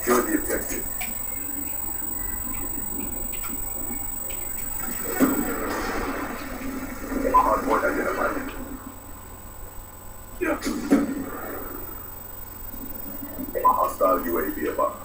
secure the objective. Hardpoint identified. Yeah. Hostile UAV above.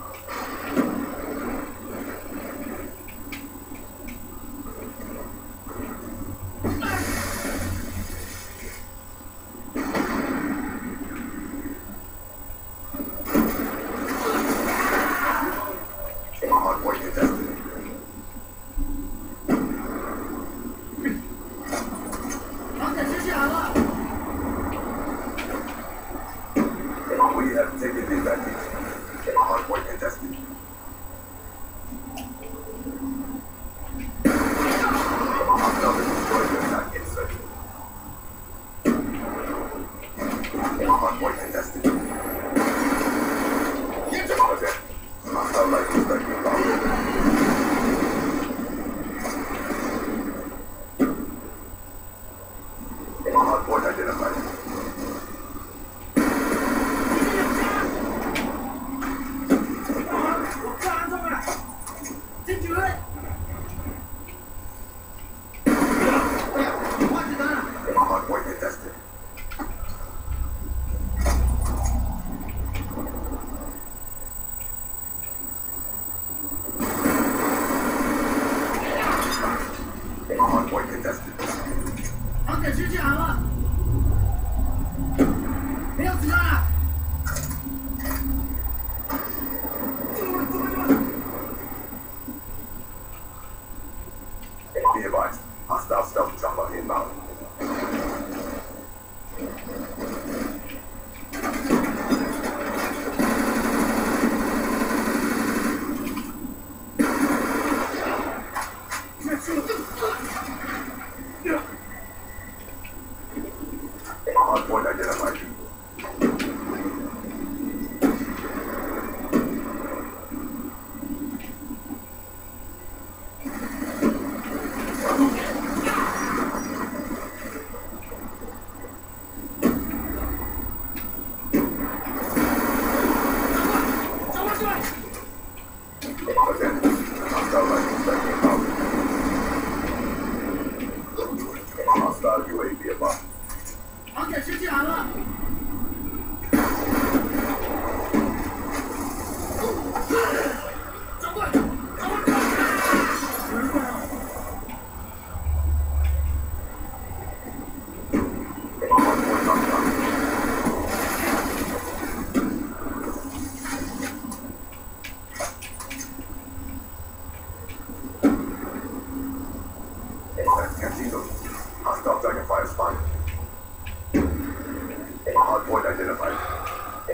Hardpoint identified.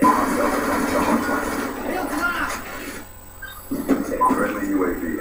Hostiles are hardpoint. Friendly UAV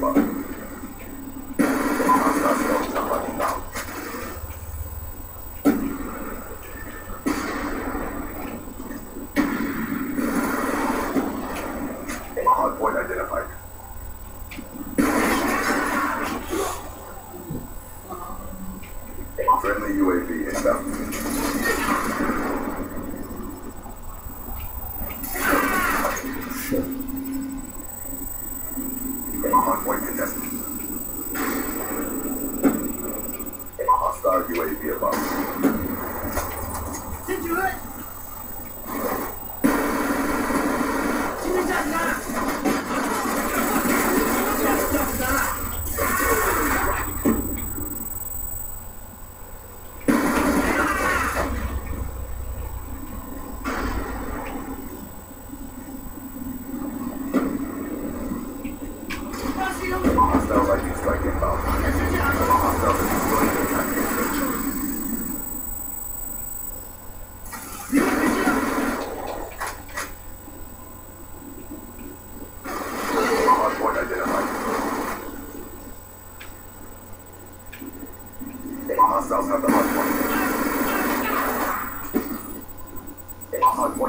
everybody. Friendly UAV inbound.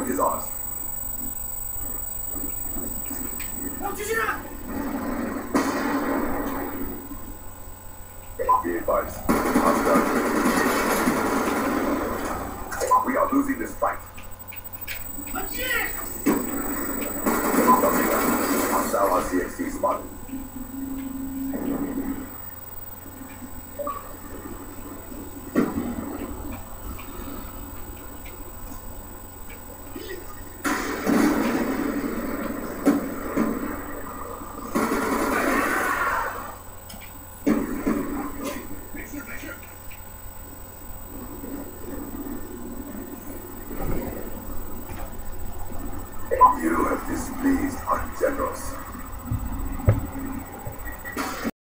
Is ours.